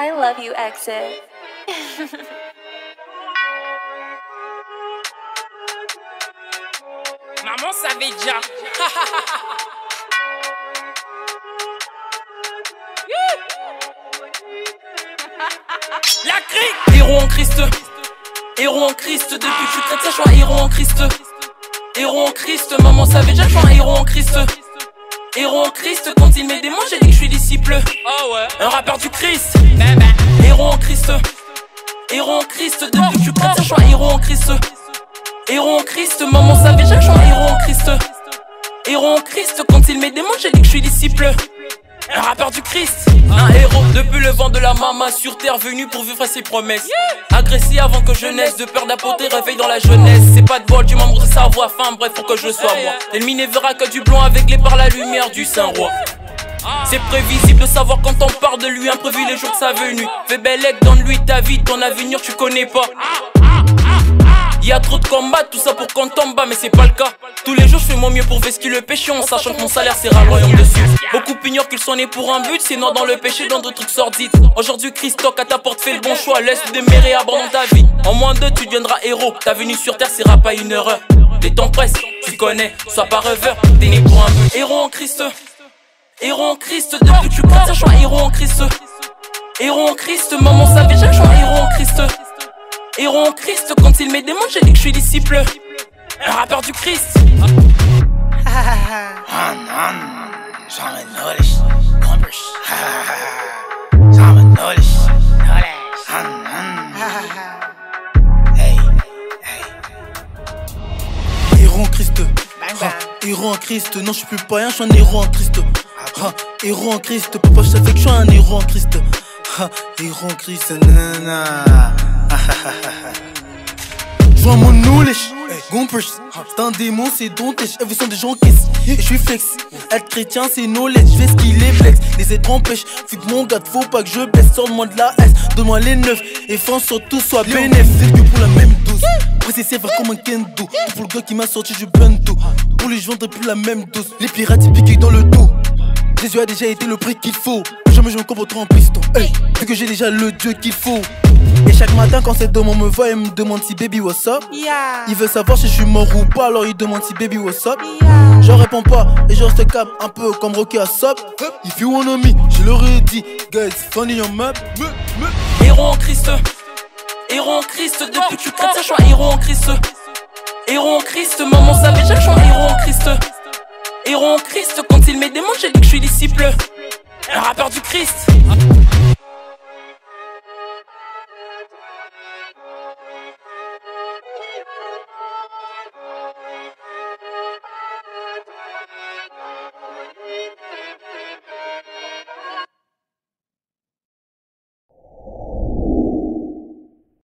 I love you, Exit. Maman savait déjà. La crique Héros en Christ Héros en Christ Depuis que je suis chrétien, je suis héros en Christ Héros en Christ Maman savait déjà que je suis un héros en Christ. Héros en Christ Quand il met des mots, j'ai dit que je suis disciple. Oh ouais. Un rappeur du Christ. Héros en Christ. Héros en Christ Depuis que chrétien, je suis un héros en Christ. Héros en Christ Maman savait déjà que je suis un héros en Christ. Héros en Christ Quand il met des mots, j'ai dit que je suis disciple un rappeur du Christ, un héros depuis le vent de la mama sur terre venu pour vivre ses promesses. Agressé avant que je naisse, de peur d'apporter réveil dans la jeunesse. C'est pas de bol, tu montré sa voix, enfin bref, faut que je sois moi. L'ennemi ne verra que du blanc avec les par la lumière du Saint-Roi. C'est prévisible de savoir quand on parle de lui, imprévu les jours de sa venue. Fais belle donne-lui ta vie, ton avenir tu connais pas. Y a trop de combats, tout ça pour qu'on tombe bas, mais c'est pas le cas. Tous les jours, je fais mon mieux pour vesquer le péché en sachant que mon salaire sera le royaume dessus. Beaucoup ignorent qu'ils sont nés pour un but, c'est noir dans le péché, dans d'autres trucs sordides. Aujourd'hui, Christoc à ta porte fait le bon choix, laisse démérer, abandonne ta vie. En moins de tu deviendras héros. Ta venue sur terre sera pas une erreur. Les temps pressent, tu connais, sois pas rêveur, t'es né pour un but. Héros en Christ, héros en Christ, depuis que tu suis un héros en Christ. Héros en Christ, maman savait déjà que je héros en Christ. Héros en Christ, quand il met des j'ai dit que je suis disciple. Un rappeur du Christ. Héros en Christ. Ah, héros en Christ. Non, je suis plus pas rien, je suis un héros en Christ. Ah, héros en Christ. Papa, je savais que je suis un héros en Christ. Ah, héros en Christ. Nanana. Je vois mon knowledge, Gompers, c'est un démon, c'est domptech, elles sont des gens qui Et je suis flex, être chrétien c'est knowledge, je fais ce qu'il est flex, les êtres empêchent, fuck mon gars, faut pas que je baisse, sors-moi de la S, donne-moi les neufs, et France surtout soit bénéf, c'est que pour la même dose, vrai comme un kendo, pour le gars qui m'a sorti du bento, pour lui je vendrai plus la même dose, les pirates ils piquent dans le dos, Jésus a déjà été le prix qu'il faut, jamais je me comporte en piston, hey, vu que j'ai déjà le Dieu qu'il faut. Et chaque matin quand ces hommes me voient, ils me demandent si baby what's up? Il veut savoir si je suis mort ou pas, alors il demande si baby what's up? Je réponds pas et je reste calme un peu comme Rocky à Sop. If you wanna me, je leur ai dit, guys, funny on map. Héros en Christ. Héros en Christ. Depuis que tu ça, je suis un héros en Christ. Héros en Christ. Maman savait déjà que je suis un héros en Christ. Héros en Christ. Quand il met des mots, j'ai dit que je suis disciple. Un rappeur du Christ.